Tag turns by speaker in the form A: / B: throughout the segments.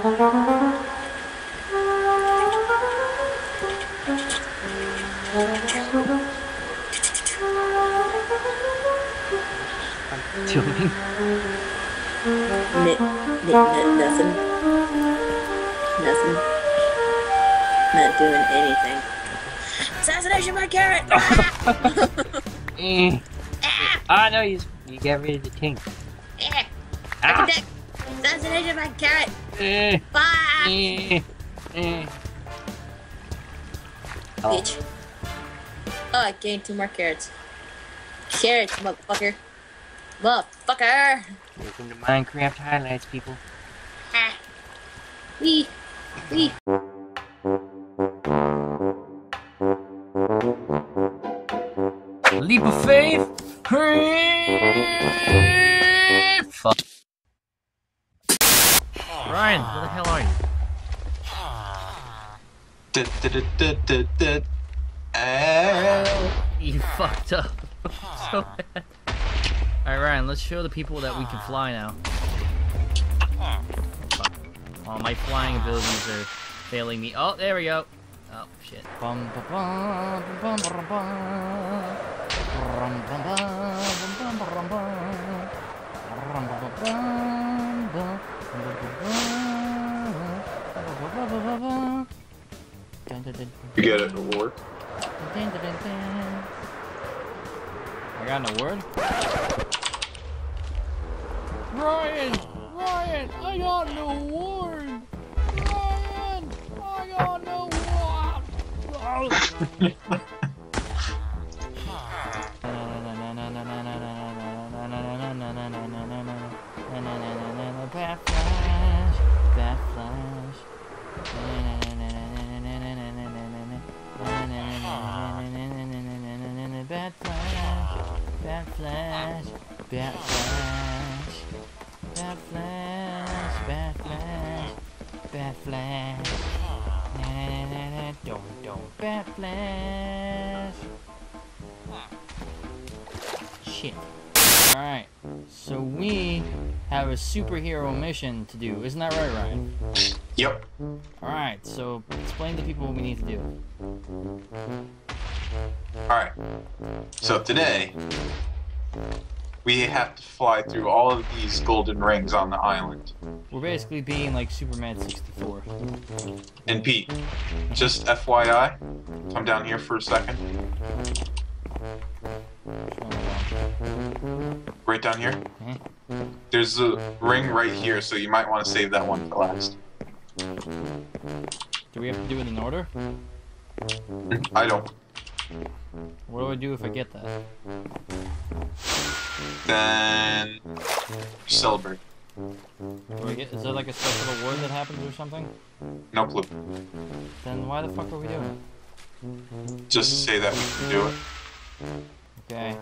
A: doing?
B: Nothing. Nothing. Not doing anything. Assassination by carrot!
A: Eh. Ah, no, you you get rid of the king.
B: Eh,
A: Ah.
B: Assassination by carrot!
A: Eh,
B: Fuck!
A: eh, eh. Oh,
B: Bitch. Oh, I gained two more carrots. Carrots, motherfucker. Motherfucker!
A: welcome to Minecraft highlights, people.
B: Ah. Wee. Wee.
A: Leap of faith. Fuck.
C: Ryan, where the hell are you? You fucked up. so bad. Alright, Ryan, let's show the people that we can fly now. Oh, my flying abilities are failing me. Oh, there we go. Oh, shit.
D: You get an award?
C: I got an award? Ryan! Ryan! I got an award! Ryan! I got an award! flash, bad flash, bad flash, bad flash, bad flash. Na na na na, don't don't bad flash. Shit. Alright, so we have a superhero mission to do. Isn't that right, Ryan?
D: Yep.
C: Alright, so explain to people what we need to do.
D: Alright. So today, we have to fly through all of these golden rings on the island.
C: We're basically being like Superman 64.
D: And Pete, just FYI, come down here for a second. Right down here.
C: Mhm.
D: There's a ring right here, so you might want to save that one for last.
C: Do we have to do it in order?
D: I don't.
C: What do I do if I get that?
D: Then celebrate.
C: Do I get, is there like a special award that happens or something?
D: No clue.
C: Then why the fuck are we doing it?
D: Just to say that we can do it.
C: Okay.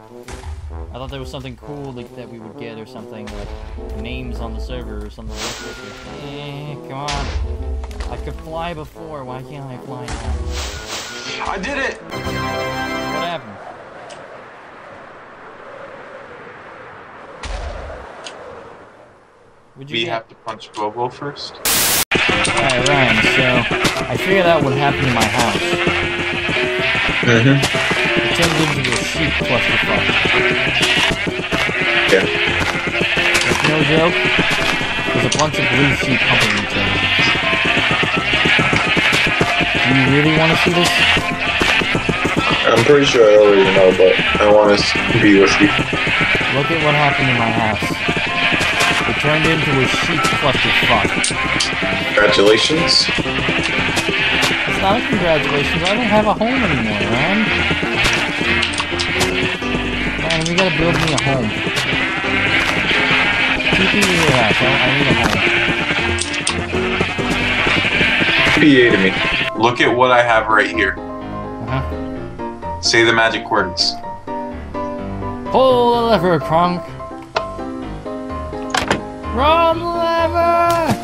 C: I thought there was something cool like, that we would get or something, like names on the server or something like that. Eh, come on. I could fly before, why can't I fly now?
D: I did it!
C: What happened? Would you
D: We
C: get?
D: have to punch Bobo first.
C: Alright, Ryan, so I figured out what happened to my house.
D: Mm-hmm.
C: It turned into a sheep clusterfuck.
D: Yeah.
C: Like, no joke. There's a bunch of blue sheep humping each other. Do you really want to see this?
D: I'm pretty sure I already know, but I want to be with you.
C: Look at what happened in my house. It turned into a sheep clusterfuck.
D: Congratulations.
C: It's not a congratulations. I don't have a home anymore, man. Man, we gotta build me a home. TP to your house. I, I need a home.
D: PA to me. Look at what I have right here.
C: Uh-huh.
D: Say the magic words.
C: Pull the lever, Kronk. Run lever!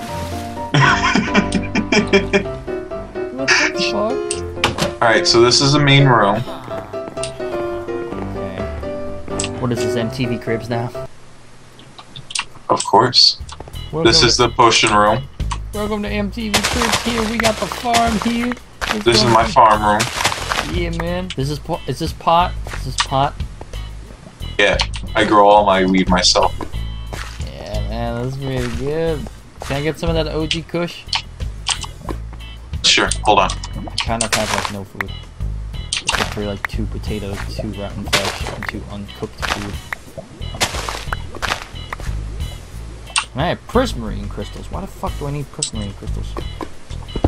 C: What the fuck?
D: Alright, so this is the main room.
C: Okay. What is this, MTV Cribs now?
D: Of course. This is the potion room.
C: Welcome to MTV Cribs here. We got the farm here. It's
D: This is my
C: be-
D: farm room.
C: Yeah, man. This is po- is this pot? Is this pot?
D: Yeah, I grow all my weed myself.
C: Yeah, man. That's really good. Can I get some of that OG Kush?
D: Sure, hold on.
C: I kind of have like no food. Except for like two potatoes, two rotten flesh, and two uncooked food. And I have prismarine crystals. Why the fuck do I need prismarine crystals?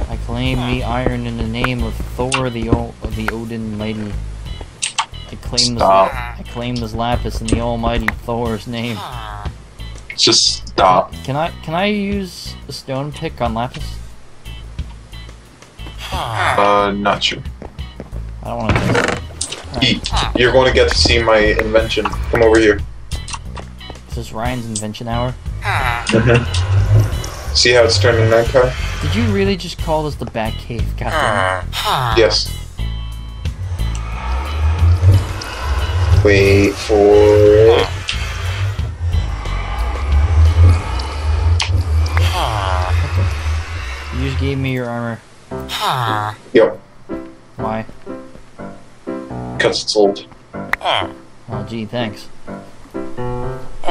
C: I claim the iron in the name of Thor, the o- of the Odin mighty. I claim this.
D: Stop.
C: I claim this lapis in the almighty Thor's name.
D: Just stop.
C: Can I can I use a stone pick on lapis?
D: Uh, not sure.
C: I don't want to test it.
D: Eat. You're going to get to see my invention. Come over here.
C: Is this Ryan's invention hour? Uh-huh.
D: See how it's turning car?
C: Did you really just call this the Bat Cave? God. Ah.
D: Yes. Wait for it.
C: You just gave me your armor. Ah.
D: Yep,
C: Why?
D: because it's old. Ah.
C: Oh, gee, thanks.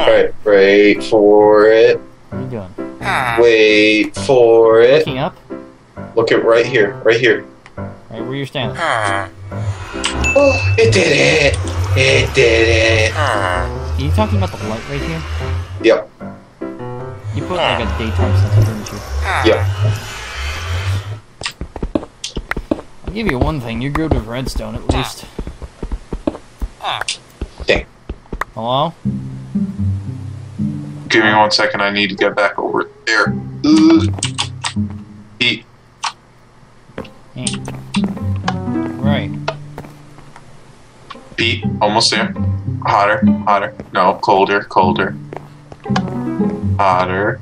D: Alright, wait for it.
C: What are you doing? Ah.
D: Wait for it.
C: Looking up?
D: Look at right here, right here.
C: Right where you're standing. Ah.
D: Oh, it did it! It did it! Ah.
C: Are you talking about the light right here?
D: Yep,
C: You put like a daytime sensor, didn't you?
D: yep.
C: I'll give you one thing. You're good with redstone, at least.
D: Dang.
C: Hello?
D: Give me one second, I need to get back over there. Eat.
C: Right.
D: Beat. Almost there. Hotter, hotter. No, colder, colder. Hotter.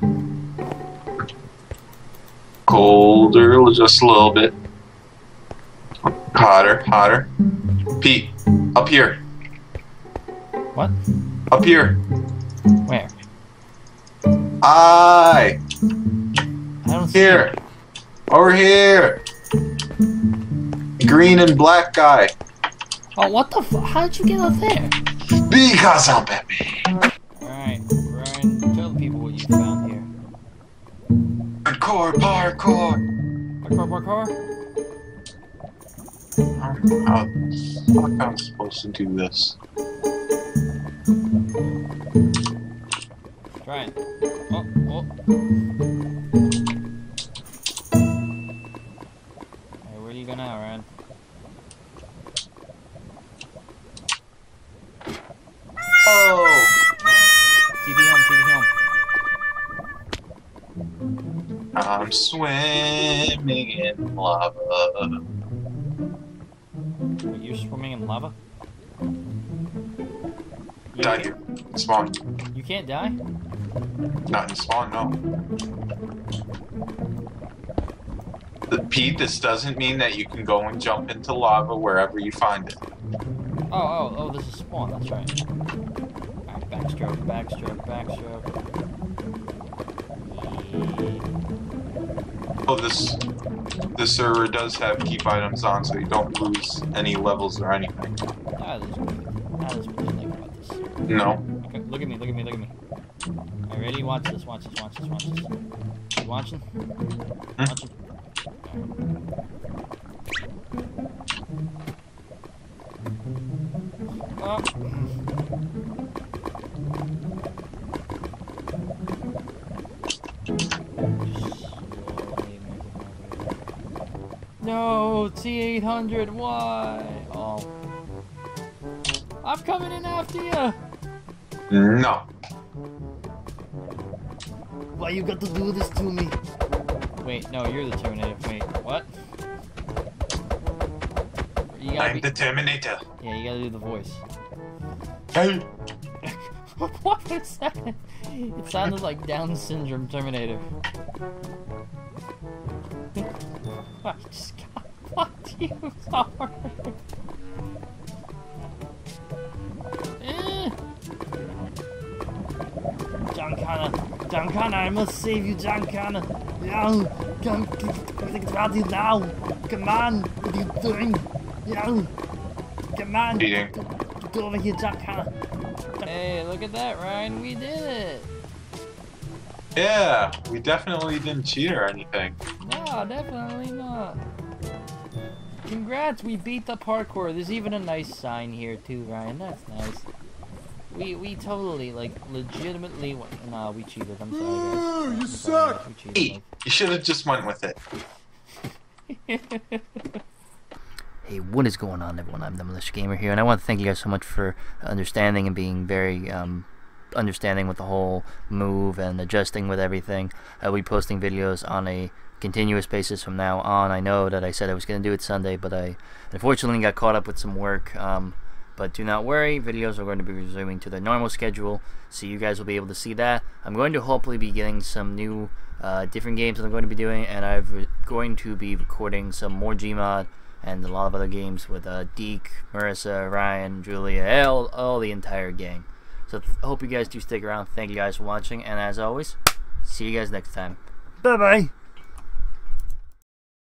D: Colder, just a little bit. Hotter, hotter. Pete, up here.
C: What?
D: Up here.
C: Where?
D: I.
C: I don't
D: Here. Over here. Green and black guy.
C: Oh, what the fu- How did you get up there?
D: Because I'm Batman.
C: Alright, Ryan, tell the people what you found here.
D: Hardcore parkour.
C: Parkour, parkour?
D: How the fuck am I'm supposed to do this?
C: Try where are you going now, Ryan?
D: Oh.
C: TP home, TP home.
D: I'm swimming in lava.
C: Wait, you're swimming in lava? You,
D: Die here. Spawn.
C: You can't die?
D: Not in spawn, no. Pete, this doesn't mean that you can go and jump into lava wherever you find it.
C: Oh, oh, oh, this is spawn, that's right. Alright, backstroke, backstroke, backstroke.
D: Oh, this this server does have keep items on, so you don't lose any levels or anything.
C: That is, that is what I like about this.
D: No.
C: Look at me, look at me, look at me. Alright, ready? Watch this, watch this, watch this, watch this. You watching? Watching? Oh. No, T800, why? Oh. I'm coming in after you!
D: No.
C: Why you got to do this to me? Wait, no, you're the Terminator. Wait, what? You gotta
D: I'm
C: be,
D: the Terminator.
C: yeah, you gotta do the voice.
D: Hey.
C: what was that? It sounded like Down syndrome Terminator. I just got fucked you so hard. John Connor, John Connor, I must save you, John Connor. Yo, come, get out here now. Come on, what are you doing? Yo, come on.
D: Cheating.
C: Get over here, John Hey, look at that, Ryan. We did it.
D: Yeah, we definitely didn't cheat or anything.
C: No, definitely not. Congrats, we beat the parkour. There's even a nice sign here too, Ryan. That's nice. We we totally like legitimately. wa- Nah, we cheated. I'm sorry, guys.
E: you
C: I'm sorry, guys, we cheated,
D: Hey, you should have just went with it.
C: Hey, what is going on, everyone? I'm the Militia Gamer here, and I want to thank you guys so much for understanding and being very um, understanding with the whole move and adjusting with everything. I'll be posting videos on a continuous basis from now on. I know that I said I was going to do it Sunday, but I unfortunately got caught up with some work. Um, but do not worry, videos are going to be resuming to the normal schedule, so you guys will be able to see that. I'm going to hopefully be getting some new, uh, different games that I'm going to be doing, and I'm going to be recording some more Gmod and a lot of other games with uh, Deeke, Marrissa, Ryan, Julia, all, all the entire gang. So hope you guys do stick around. Thank you guys for watching, and as always, see you guys next time. Bye bye.